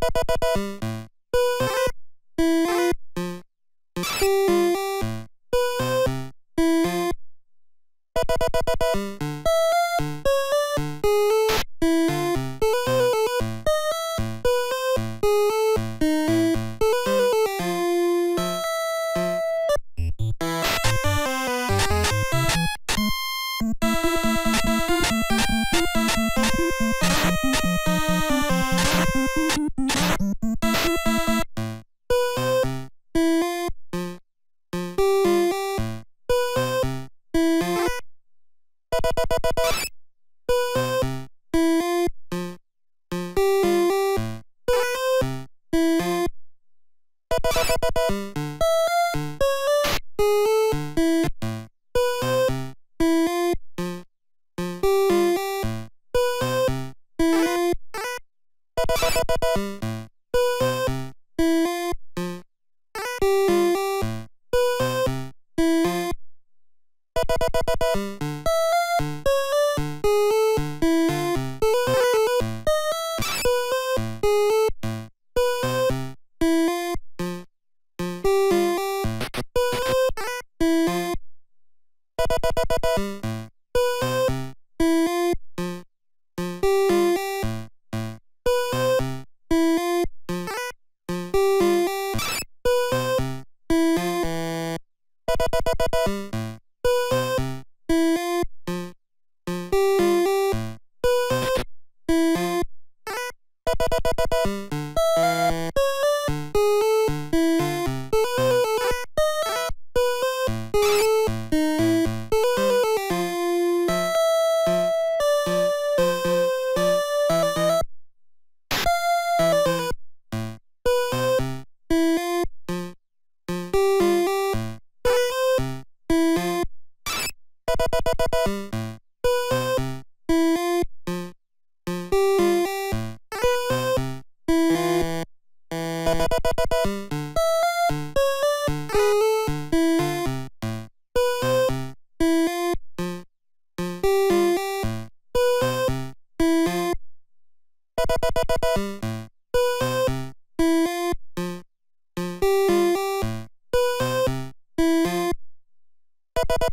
Thank you. you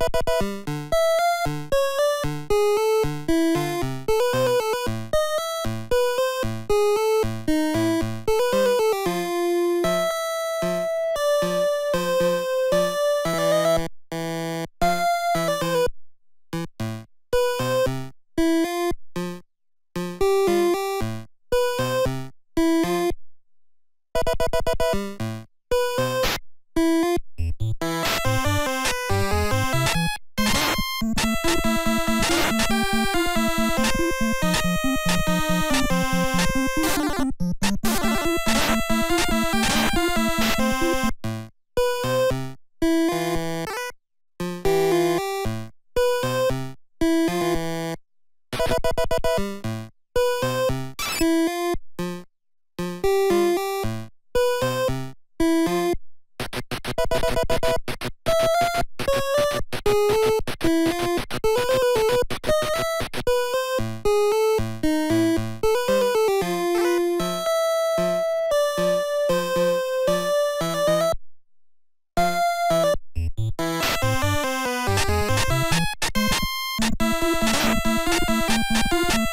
Música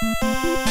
Música